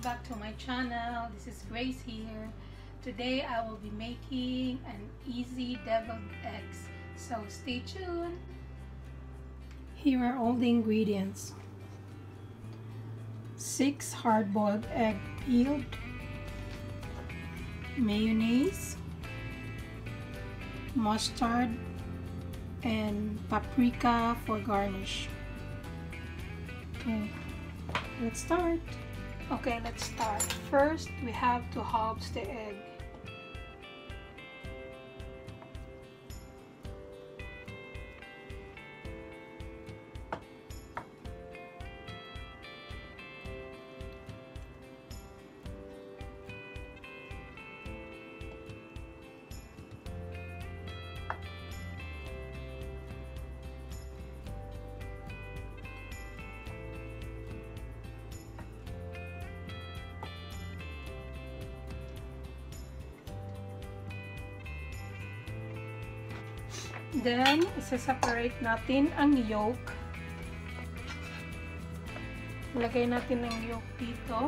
to my channel. This is Grace here. Today I will be making an easy deviled eggs. So stay tuned. Here are all the ingredients. 6 hard-boiled egg peeled, mayonnaise, mustard, and paprika for garnish. Okay, let's start. Okay, let's start. First, we have to halve the egg. Then, isa-separate natin ang yolk. Lagay natin ang yolk dito.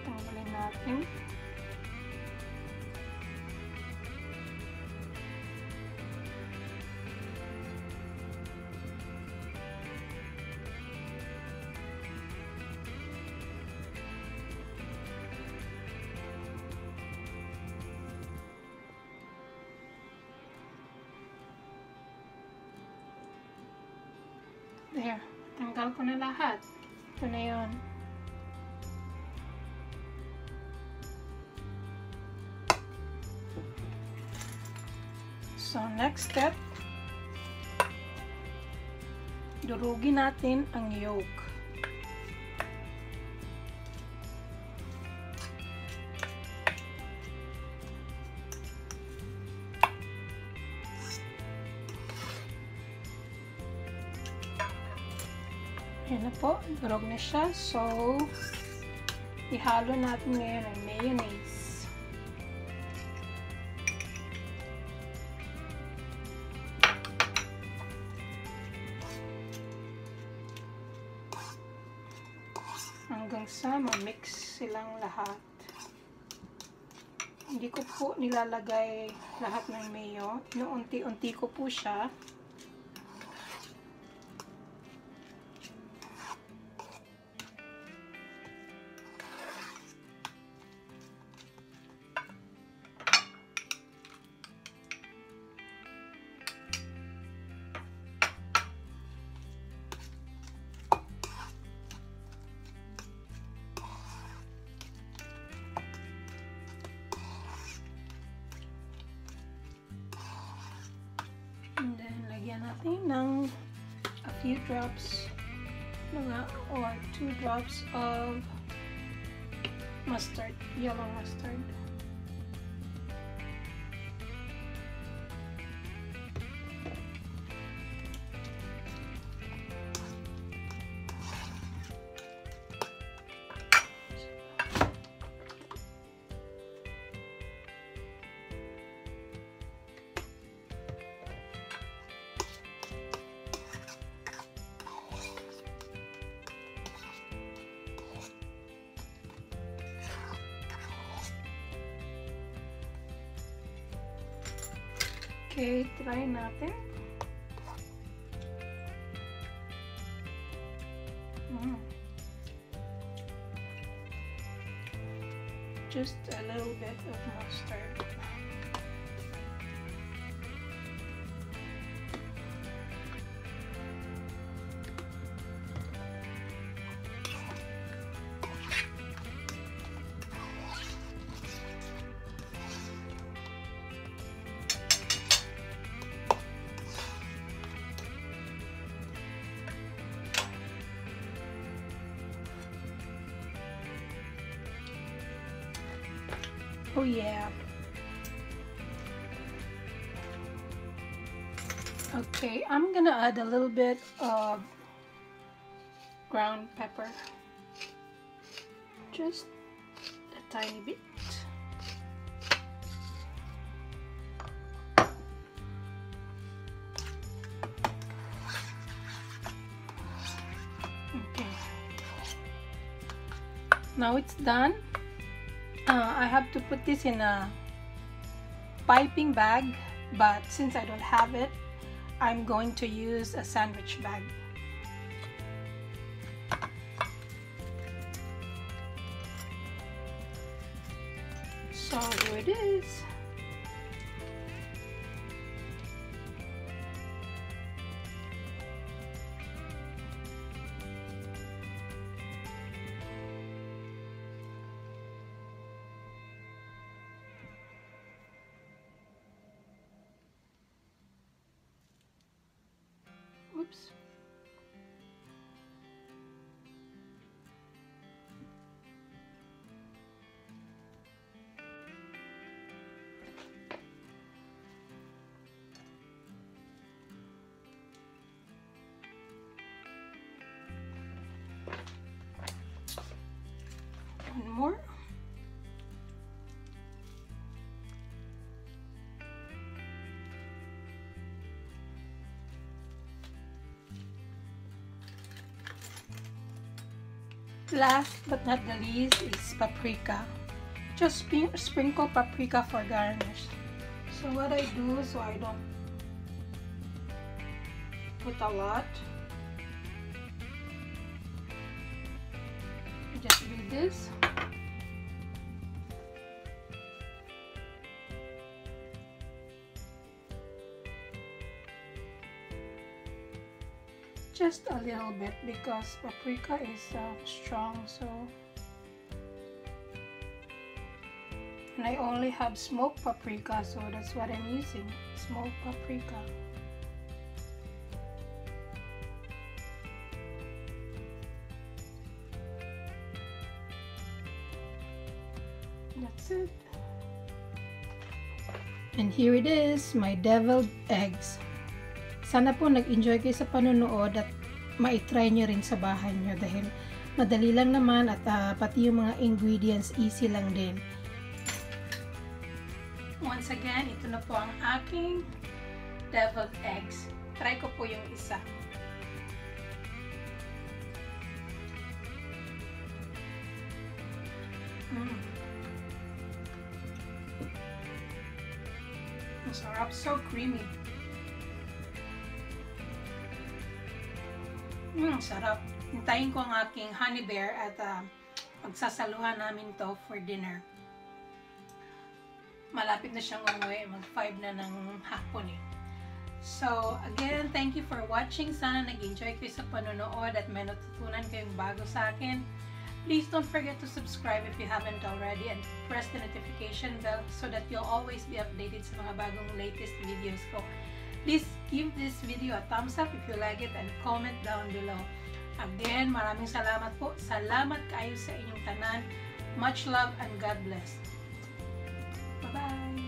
Tanggalin natin. There. Tanggal ko na lahat. Ito na yun. So, next step, durugin natin ang yolk. Ayan na po, durog na siya. So, ihalo natin ngayon ang mayonnaise. Hanggang sa ma-mix silang lahat. Hindi ko po nilalagay lahat ng mayo. Inuunti-unti ko po siya. Natin ng a few drops mga or two drops of mustard, yellow mustard. Okay, try natin. Mm. Just a little bit of mustard. Oh yeah. Okay, I'm gonna add a little bit of ground pepper. Just a tiny bit. Okay. Now it's done uh, I have to put this in a piping bag but since I don't have it I'm going to use a sandwich bag. So here it is Last but not the least is paprika. Just sprinkle paprika for garnish. So what I do so I don't put a lot. I just do this. Just a little bit because paprika is uh, strong so. And I only have smoked paprika so that's what I'm using smoked paprika. That's it. And here it is my deviled eggs Sana po nag-enjoy kayo sa panonood at ma-try nyo rin sa bahay nyo dahil madali lang naman at uh, pati yung mga ingredients easy lang din. Once again, ito na po ang aking deviled eggs. Try ko po yung isa. Mm. Masarap, so creamy. Mm, sarap. Hintayin ko ang aking honey bear at uh, pagsasaluhan namin to for dinner. Malapit na siyang umuwi. Mag 5 na ng hapon eh. So, again, thank you for watching. Sana nag-enjoy kayo sa panonood at may natutunan kayong bago sa akin. Please don't forget to subscribe if you haven't already and press the notification bell so that you'll always be updated sa mga bagong latest videos ko. Please give this video a thumbs up if you like it and comment down below. Again, maraming salamat po. Salamat kayo sa inyong tanan. Much love and God bless. Bye-bye!